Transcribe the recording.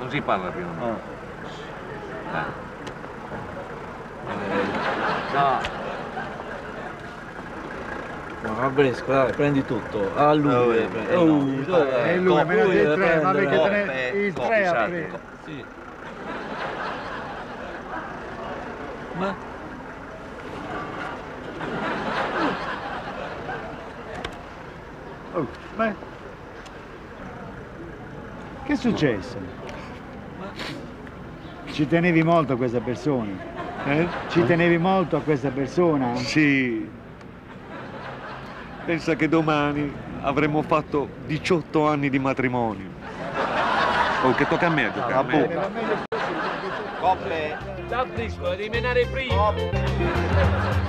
Non si parla più. No. Eh. No. No, Fabresco, dai, prendi tutto. A lui. Oh, eh, prendere. eh, no. Oh, dai, E lui, me ne ha lui tre, ma perché te ne- Coppe, il tre a tre. Sì. Ma Oh, ma... Che è successo? Ci tenevi molto a questa persona? Eh? Ci tenevi molto a questa persona? Sì. Pensa che domani avremmo fatto 18 anni di matrimonio. Oh, che tocca a me, tocca a me. Era meglio Coppe. da briscola, devi menare prima.